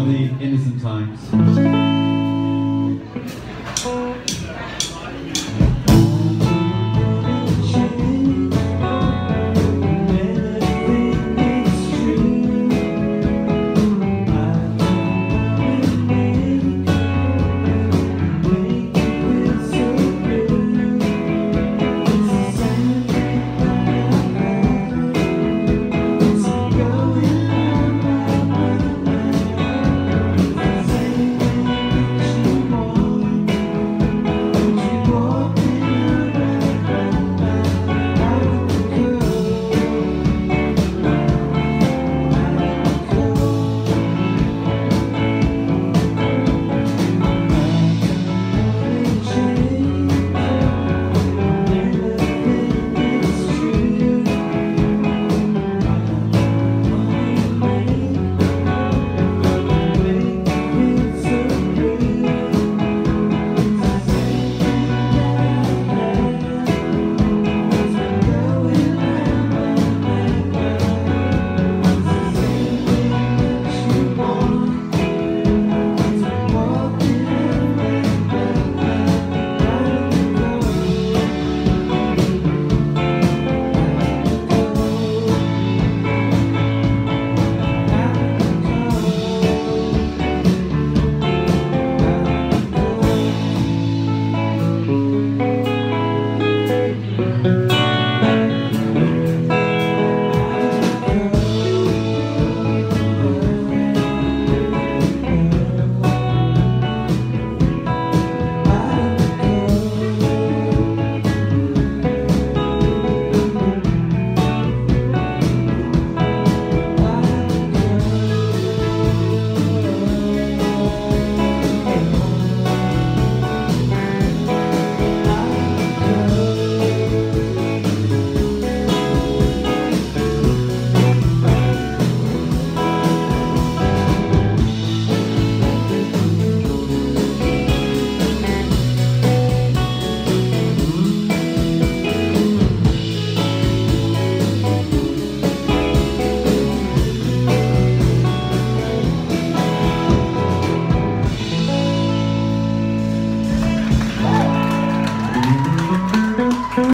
The innocent times.